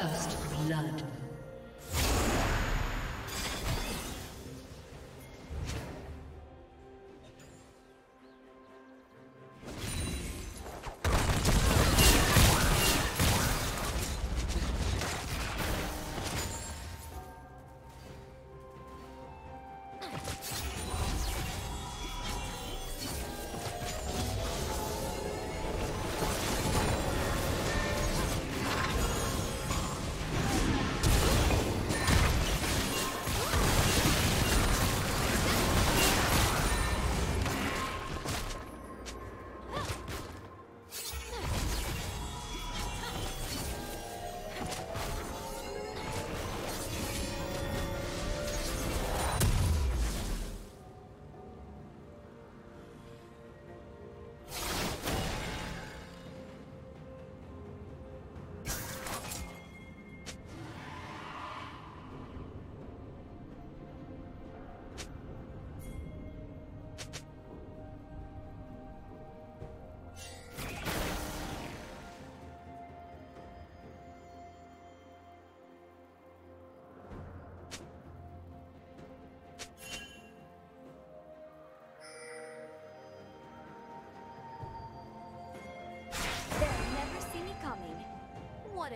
First blood.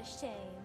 Shame.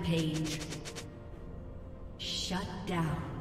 Rampage. Shut down.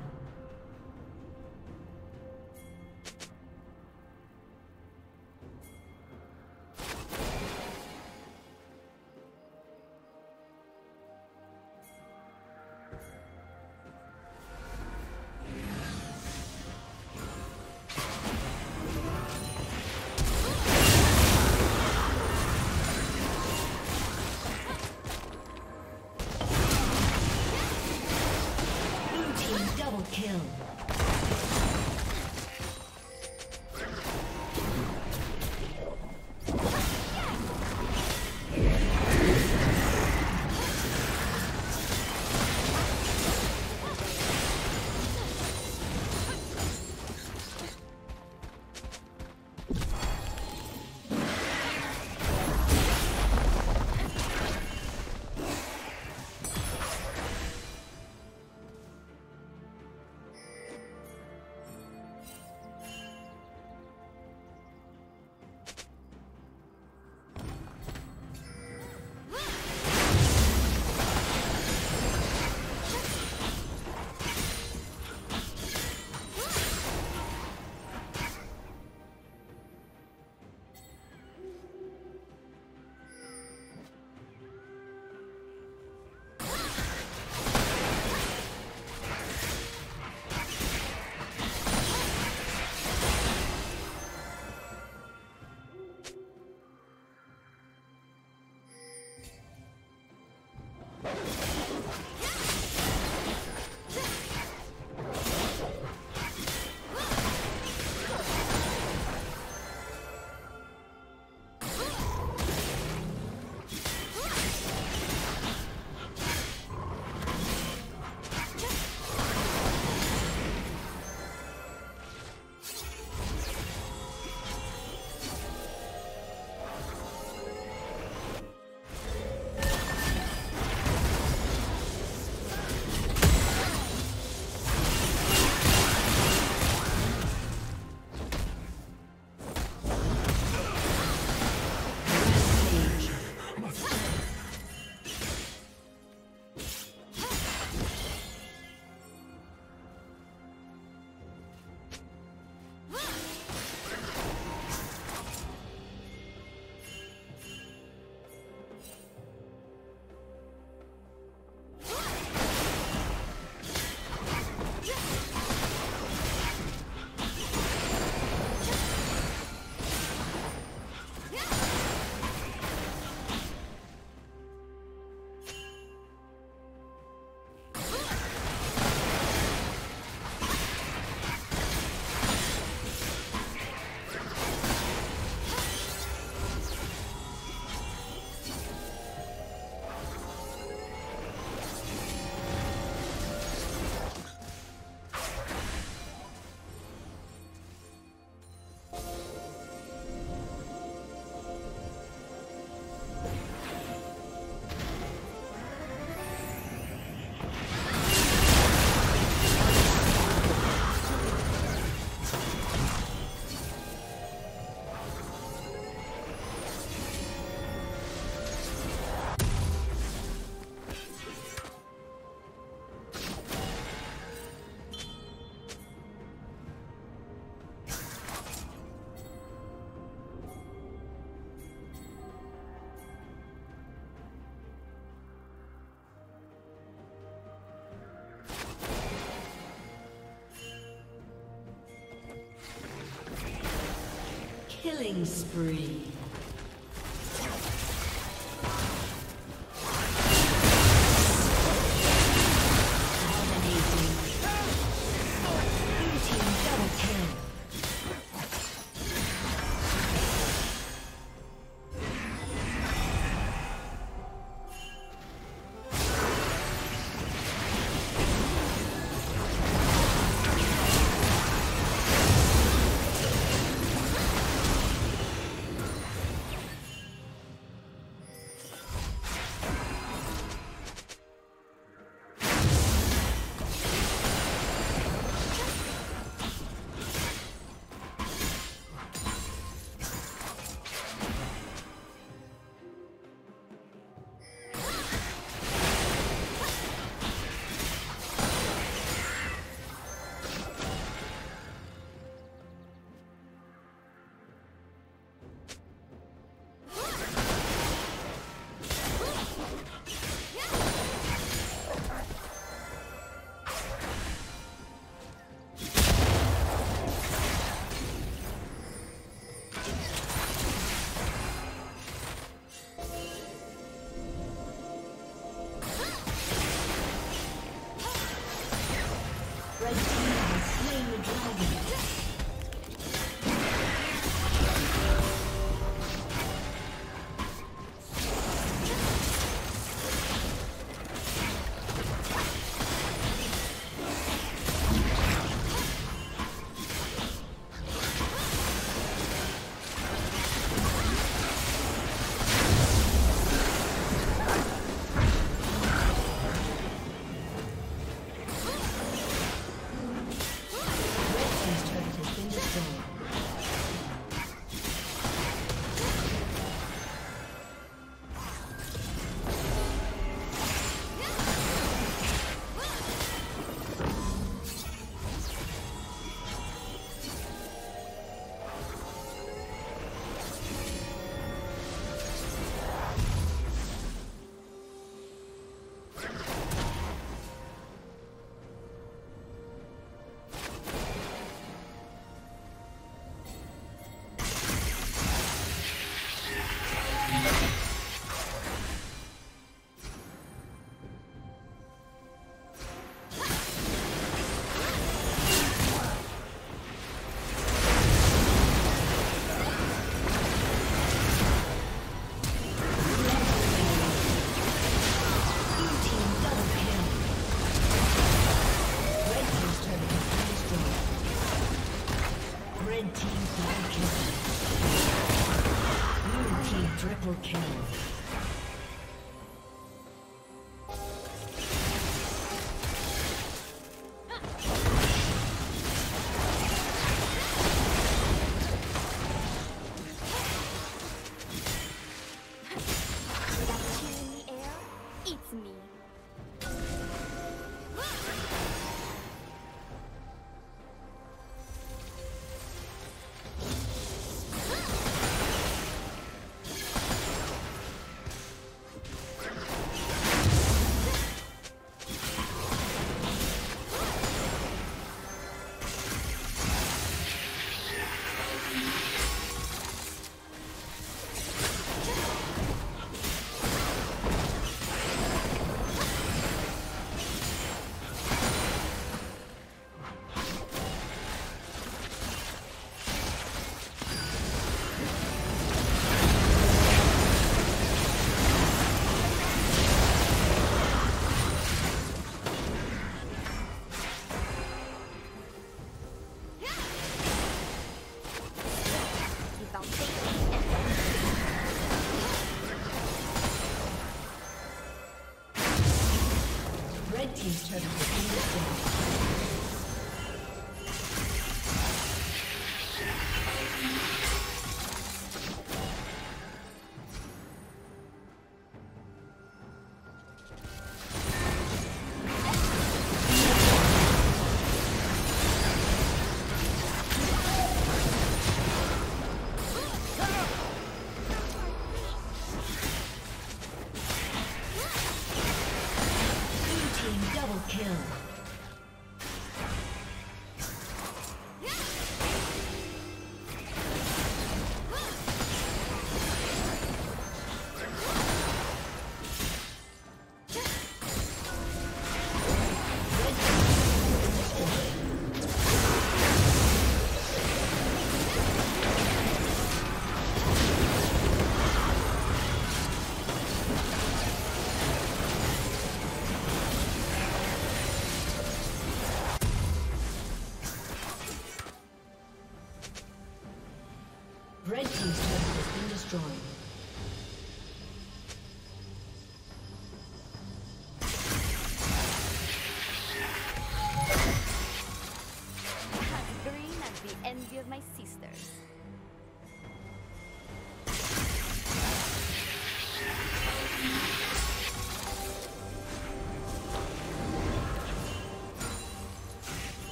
Killing spree.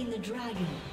Slain the dragon.